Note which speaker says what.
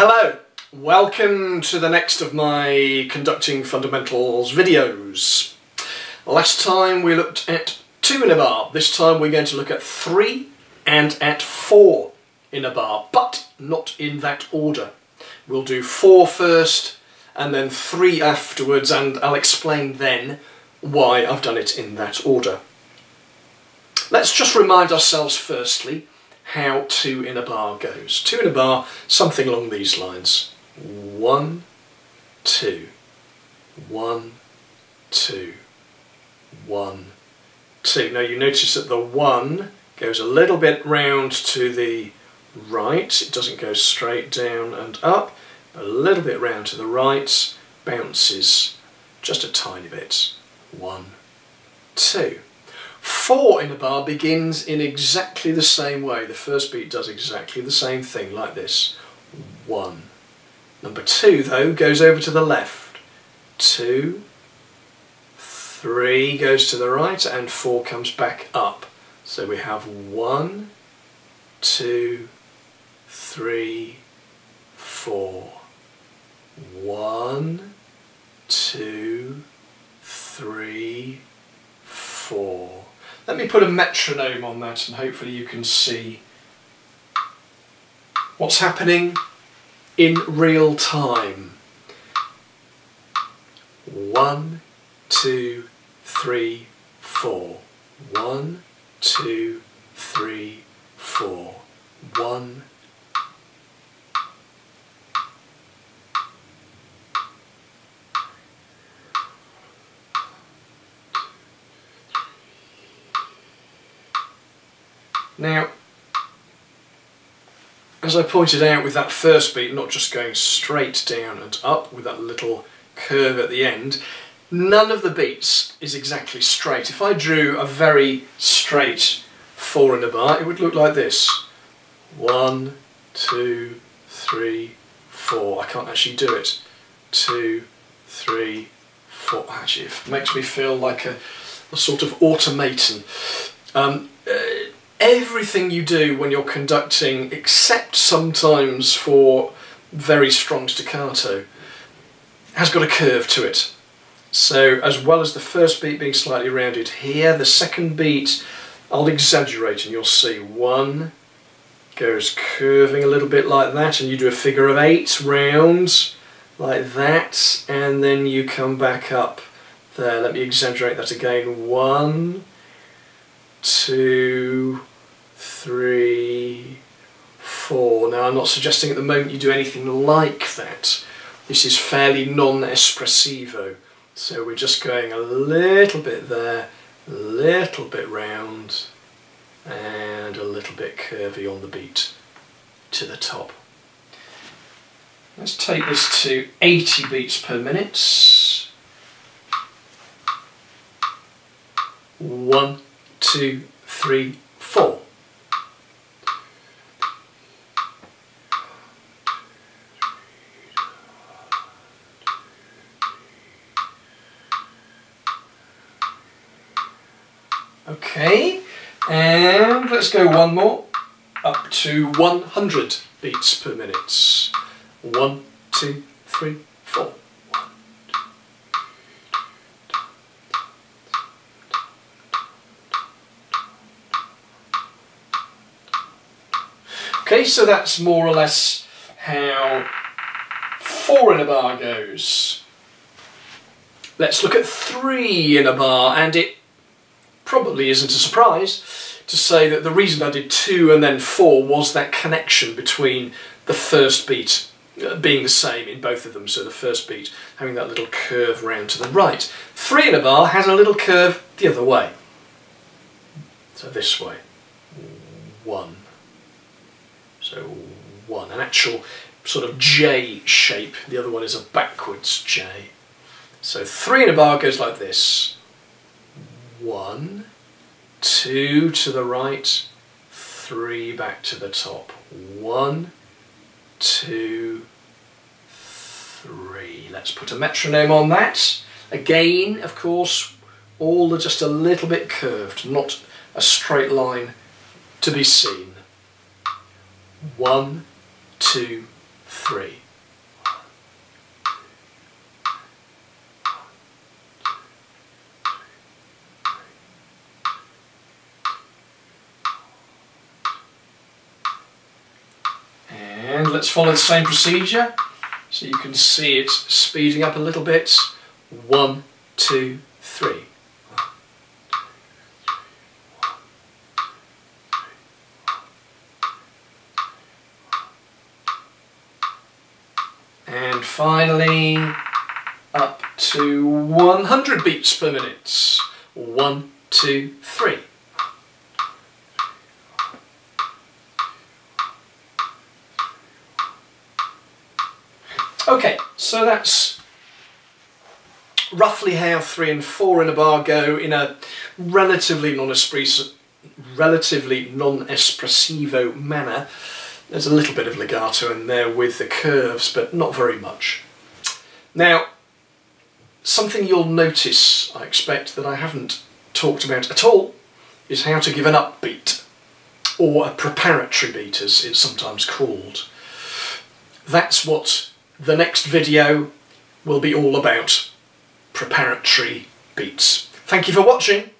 Speaker 1: Hello, welcome to the next of my Conducting Fundamentals videos. Last time we looked at two in a bar, this time we're going to look at three and at four in a bar, but not in that order. We'll do four first and then three afterwards and I'll explain then why I've done it in that order. Let's just remind ourselves firstly how two in a bar goes. Two in a bar, something along these lines. One, two, one, two, one, two. Now you notice that the one goes a little bit round to the right, it doesn't go straight down and up, a little bit round to the right, bounces just a tiny bit. One, two. Four in a bar begins in exactly the same way. The first beat does exactly the same thing, like this. One. Number two, though, goes over to the left. Two. Three goes to the right, and four comes back up. So we have one, two, three, four. One, two, three, four. Let me put a metronome on that and hopefully you can see what's happening in real time. One, two, three, four. One, two, three, four. One, Now, as I pointed out with that first beat, not just going straight down and up with that little curve at the end, none of the beats is exactly straight. If I drew a very straight four in a bar, it would look like this. One, two, three, four. I can't actually do it. Two, three, four. Actually, it makes me feel like a, a sort of automaton. Um, uh, everything you do when you're conducting, except sometimes for very strong staccato, has got a curve to it. So as well as the first beat being slightly rounded here, the second beat I'll exaggerate and you'll see one goes curving a little bit like that and you do a figure of eight rounds like that and then you come back up there. Let me exaggerate that again. One, two, three, four. Now I'm not suggesting at the moment you do anything like that. This is fairly non-espressivo. So we're just going a little bit there, a little bit round, and a little bit curvy on the beat to the top. Let's take this to 80 beats per minute. One, two, three, four. Okay, and let's go one more, up to 100 beats per minute. One, two, three, four. Okay, so that's more or less how four in a bar goes. Let's look at three in a bar, and it probably isn't a surprise to say that the reason I did two and then four was that connection between the first beat uh, being the same in both of them, so the first beat having that little curve round to the right. Three in a bar has a little curve the other way. So this way. One. So one, an actual sort of J shape. The other one is a backwards J. So three in a bar goes like this. One, two to the right, three back to the top. One, two, three. Let's put a metronome on that. Again, of course, all are just a little bit curved, not a straight line to be seen. One, two, three. Let's follow the same procedure so you can see it's speeding up a little bit. One, two, three. And finally, up to 100 beats per minute. One, two, three. Okay, so that's roughly how three and four in a bar go in a relatively non-espresso, relatively non-espressivo manner. There's a little bit of legato in there with the curves, but not very much. Now, something you'll notice, I expect, that I haven't talked about at all, is how to give an upbeat, or a preparatory beat as it's sometimes called. That's what the next video will be all about preparatory beats. Thank you for watching.